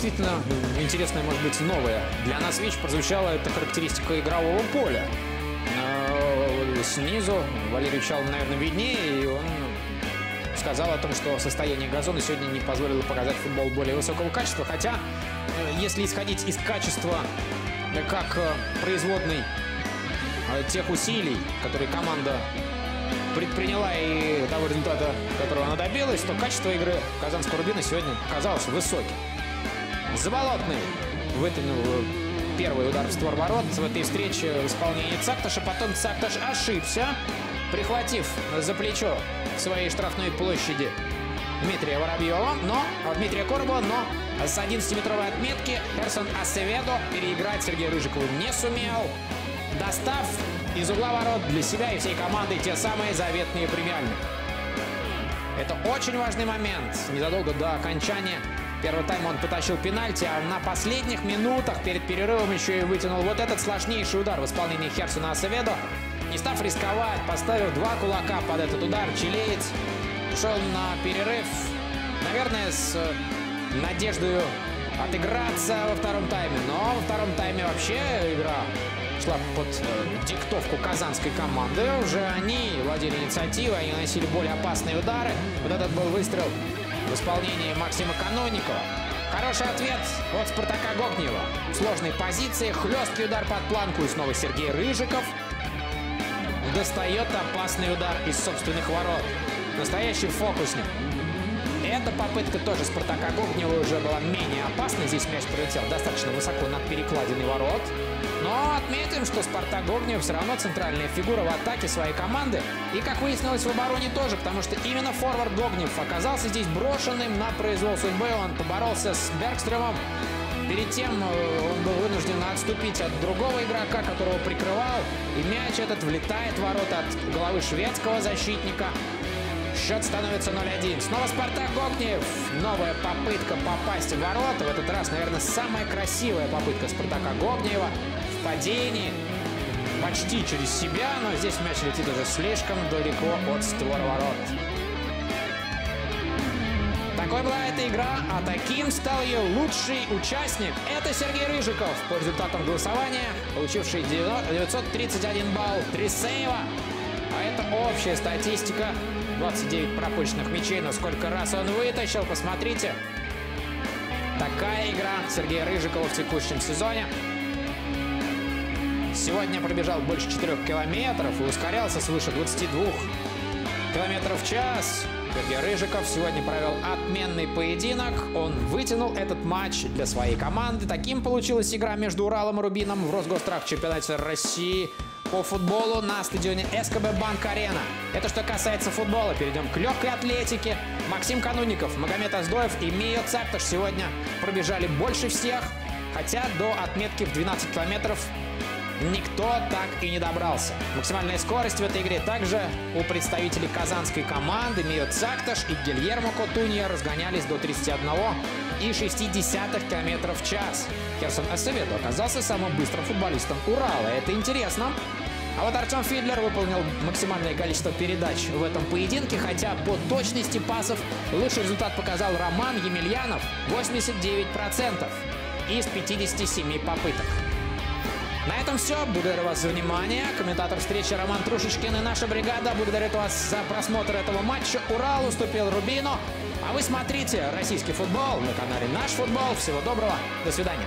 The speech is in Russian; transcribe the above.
действительно интересная, может быть, новая. Для нас вещь прозвучала эта характеристика игрового поля. Снизу Валерий Чал, наверное, виднее, и он сказал о том, что состояние газона сегодня не позволило показать футбол более высокого качества. Хотя, э, если исходить из качества э, как э, производной тех усилий, которые команда предприняла и того результата, которого она добилась, то качество игры Казанского Рубина сегодня оказалось высоким. Заболотный вытянул первый удар в створ ворот в этой встрече в исполнении Цакташа. Потом Цакташ ошибся, прихватив за плечо в своей штрафной площади Дмитрия Воробьева, но Дмитрия Коробова, но с 11-метровой отметки Херсон Асеведо переиграть Сергея Рыжикова не сумел, достав из угла ворот для себя и всей команды те самые заветные премиальные. Это очень важный момент. Незадолго до окончания первого тайма он потащил пенальти, а на последних минутах перед перерывом еще и вытянул вот этот сложнейший удар в исполнении Херсона Асеведо. Не став рисковать, поставив два кулака под этот удар, чилеец шел на перерыв, наверное, с надеждой отыграться во втором тайме. Но во втором тайме вообще игра шла под э, диктовку казанской команды. Уже они владели инициативой, они наносили более опасные удары. Вот этот был выстрел в исполнении Максима Каноникова. Хороший ответ от Спартака Гогнева. В сложной позиции, хлесткий удар под планку и снова Сергей Рыжиков. Достает опасный удар из собственных ворот. Настоящий фокусник. Эта попытка тоже Спартака Гогнева уже была менее опасной. Здесь мяч пролетел достаточно высоко над перекладиной ворот. Но отметим, что Спартак Огнев все равно центральная фигура в атаке своей команды. И, как выяснилось, в обороне тоже, потому что именно форвард Гогнев оказался здесь брошенным на произвол судьбы. Он поборолся с Бергстрёмом. Перед тем э, он был вынужден отступить от другого игрока, которого прикрывал. И мяч этот влетает в ворота от головы шведского защитника. Счет становится 0-1. Снова Спартак Гогнев. Новая попытка попасть в ворота. В этот раз, наверное, самая красивая попытка Спартака Гогнева падении, почти через себя, но здесь мяч летит уже слишком далеко от створа ворот. Такой была эта игра, а таким стал ее лучший участник. Это Сергей Рыжиков по результатам голосования, получивший 931 балл, 3 сейва. А это общая статистика. 29 пропущенных мячей, но сколько раз он вытащил, посмотрите. Такая игра Сергея Рыжикова в текущем сезоне. Сегодня пробежал больше 4 километров и ускорялся свыше 22 километров в час. Сергей Рыжиков сегодня провел отменный поединок. Он вытянул этот матч для своей команды. Таким получилась игра между Уралом и Рубином в Росгострах чемпионате России по футболу на стадионе СКБ Банк Арена. Это что касается футбола. Перейдем к легкой атлетике. Максим Кануников, Магомед Аздоев и Мия Цакташ сегодня пробежали больше всех, хотя до отметки в 12 километров никто так и не добрался. Максимальная скорость в этой игре также у представителей казанской команды Мио Цакташ и Гильермо Котунья разгонялись до 31,6 км в час. Херсон Асеведо оказался самым быстрым футболистом Урала. Это интересно. А вот Артем Фидлер выполнил максимальное количество передач в этом поединке, хотя по точности пасов лучший результат показал Роман Емельянов 89% из 57 попыток. На этом все. Благодарю вас за внимание. Комментатор встречи Роман Трушечкин и наша бригада благодарит вас за просмотр этого матча. Урал уступил Рубину. А вы смотрите российский футбол на канале Наш футбол. Всего доброго. До свидания.